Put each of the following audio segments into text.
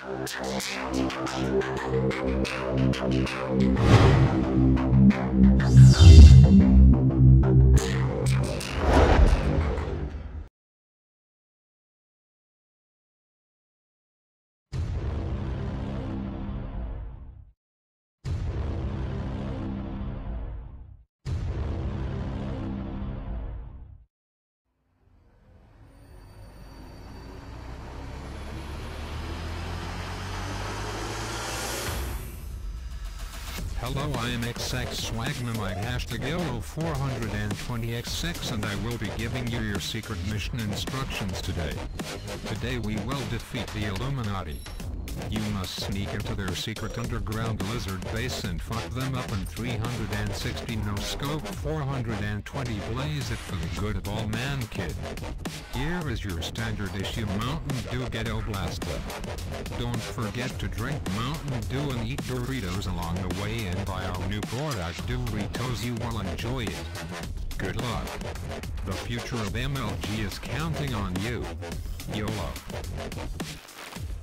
Thank you. Hello, I am XX Swagnamite hashtag LO420X6 and I will be giving you your secret mission instructions today. Today we will defeat the Illuminati. You must sneak into their secret underground lizard base and fuck them up in 360 no scope 420 blaze it for the good of all man kid. Here is your standard issue Mountain Dew Ghetto Blaster. Don't forget to drink Mountain Dew and eat Doritos along the way and buy our new product Doritos you will enjoy it. Good luck. The future of MLG is counting on you. YOLO.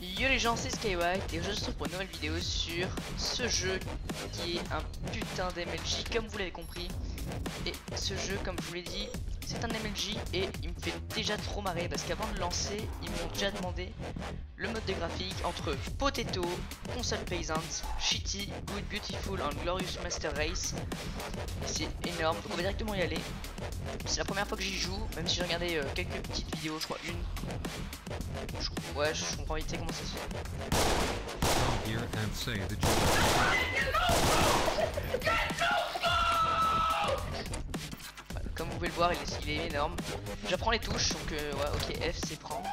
Yo les gens, c'est Skywhite et je retrouve pour une nouvelle vidéo sur ce jeu qui est un putain d'MLJ comme vous l'avez compris. Et ce jeu, comme je vous l'ai dit, c'est un MLJ et il me fait déjà trop marrer parce qu'avant de lancer, ils m'ont déjà demandé le mode de graphique entre Potato, Console Peasant, Shitty, Good, Beautiful and Glorious Master Race. C'est énorme, donc on va directement y aller. C'est la première fois que j'y joue, même si j'ai regardé euh, quelques petites vidéos, je crois une. Je, ouais, je comprends vite comment Comme vous pouvez le voir, il est, énorme. J'apprends les touches, donc euh, ouais, ok, F c'est prendre.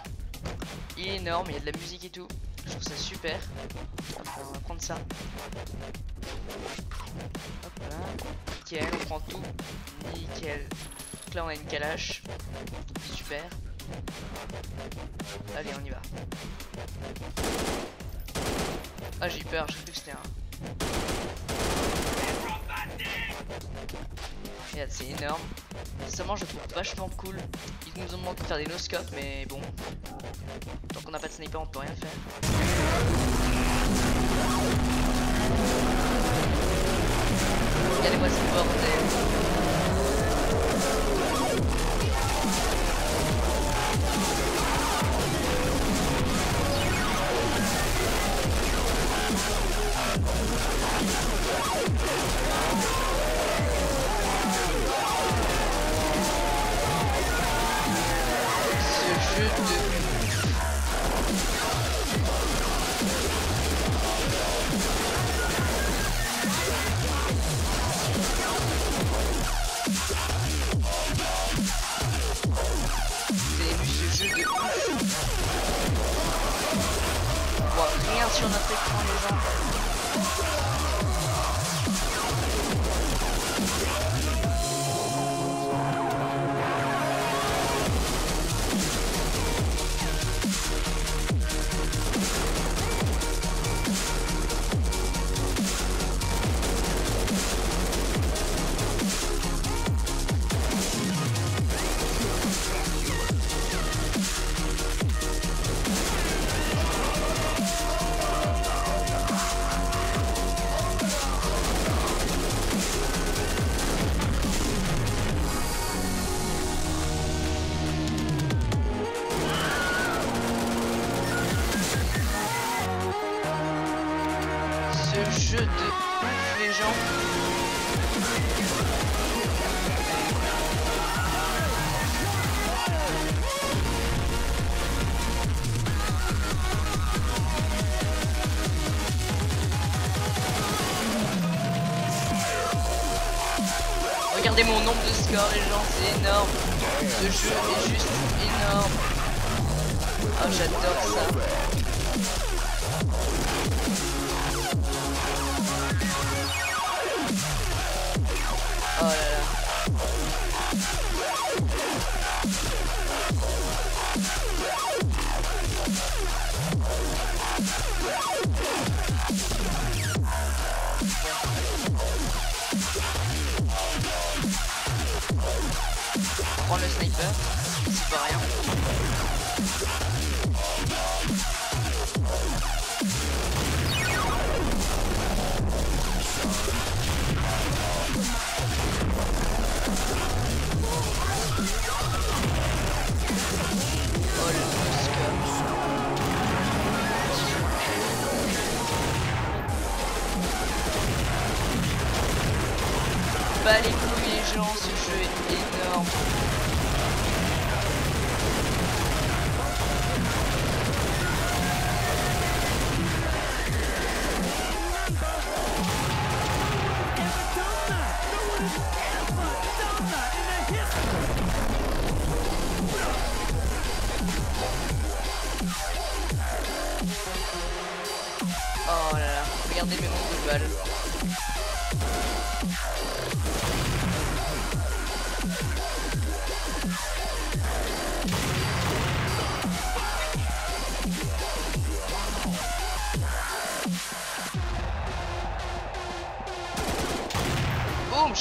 Il est énorme, il y a de la musique et tout. Je trouve ça super. On va prendre ça. Hop là. Nickel, on prend tout. Nickel. Donc là on a une calache. Super. Allez, on y va. Ah j'ai eu peur, j'ai cru que c'était un. Regarde, c'est énorme. Seulement, je trouve vachement cool. Ils nous ont demandé de faire des no-scopes, mais bon. Tant qu'on n'a pas de sniper, on peut rien faire. Regardez-moi ce bordel. Regardez mon nombre de scores les gens, c'est énorme. Ce jeu est juste énorme. Oh j'adore ça.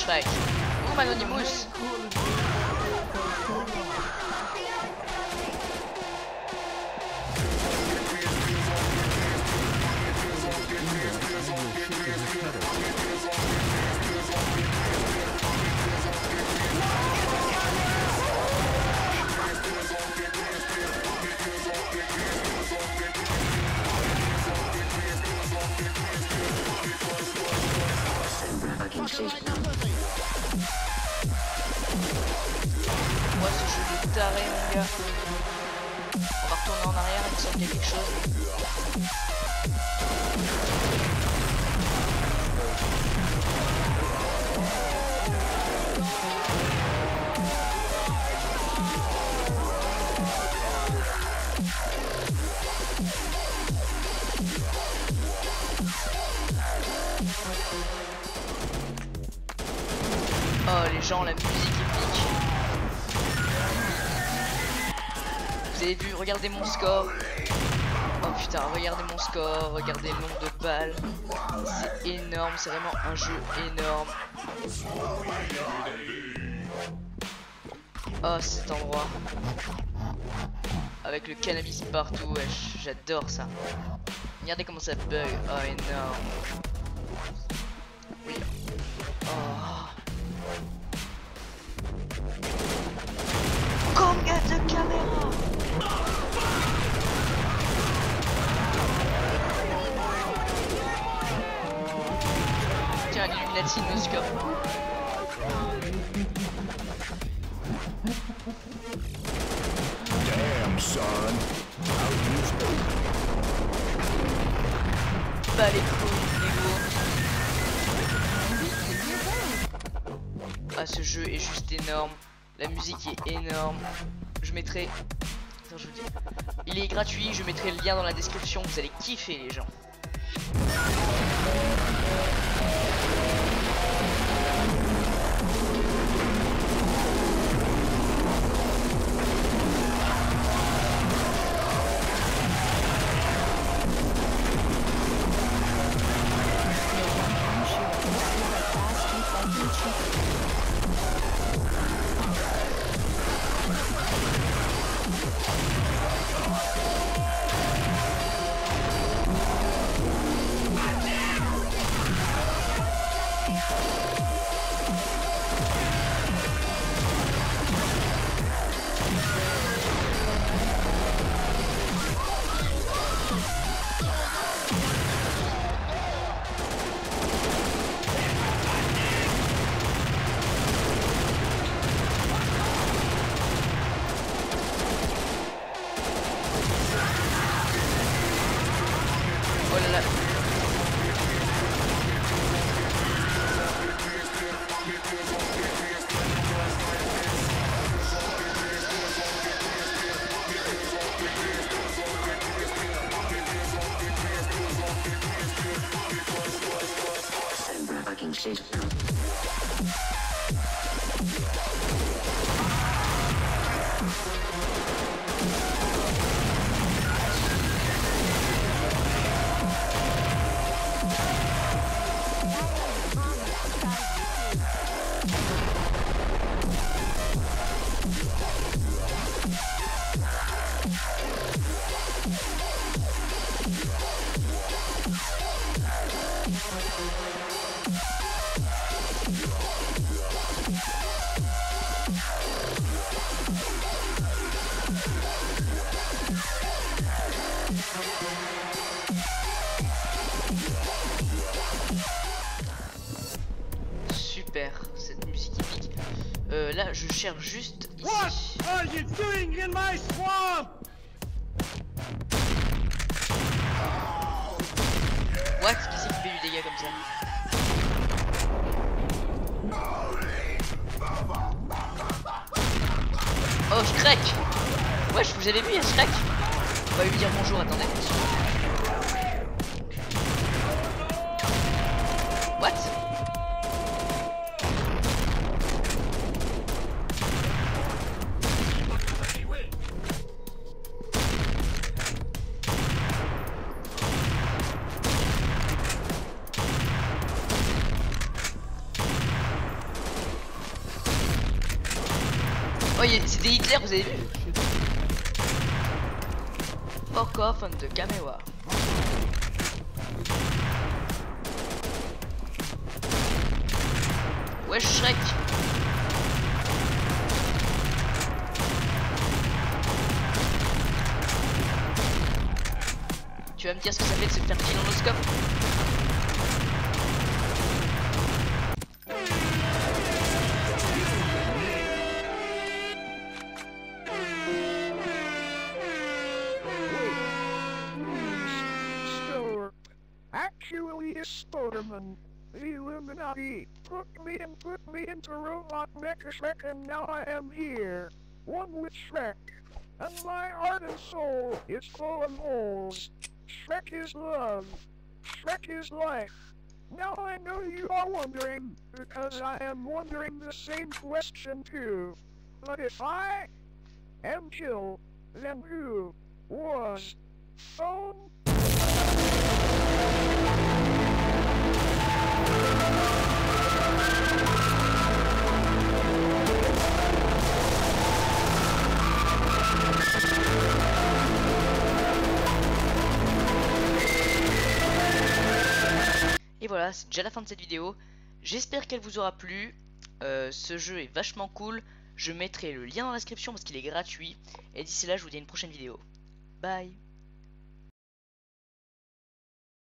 State. Como é o? On va retourner en arrière, il me semble qu'il y a quelque chose. Oh les gens, la musique épique. Regardez mon score. Oh putain, regardez mon score, regardez le nombre de balles. C'est énorme, c'est vraiment un jeu énorme. Oh cet endroit. Avec le cannabis partout, wesh, j'adore ça. Regardez comment ça bug, oh énorme. Oui. Oh. De caméras Tiens, l'Illuminati nous score. Damn, son. Bah les couilles, les Ah ce jeu est juste énorme. La musique est énorme. Je mettrai... Dis. Il est gratuit, je mettrai le lien dans la description. Vous allez kiffer les gens. she's fucking shit. là, je cherche juste ici. What are you doing in my swamp? What? Qu'est-ce qui fait du dégât comme ça? Oh, je craque Wesh, vous avez vu, il y a Shrek On va lui dire bonjour, attendez. What Oh, c'est des Hitler, vous avez vu Fuck off on the Kamewa. Ouais, Shrek. Tu vas me dire ce que ça fait de se faire kill en Spoderman. The Illuminati put me and put me into Robot Mecha Shrek, and now I am here. One with Shrek. And my heart and soul is full of holes. Shrek is love. Shrek is life. Now I know you are wondering, because I am wondering the same question too. But if I am killed, then who was phone Et voilà, c'est déjà la fin de cette vidéo. J'espère qu'elle vous aura plu. Euh, ce jeu est vachement cool. Je mettrai le lien dans la description parce qu'il est gratuit. Et d'ici là, je vous dis à une prochaine vidéo. Bye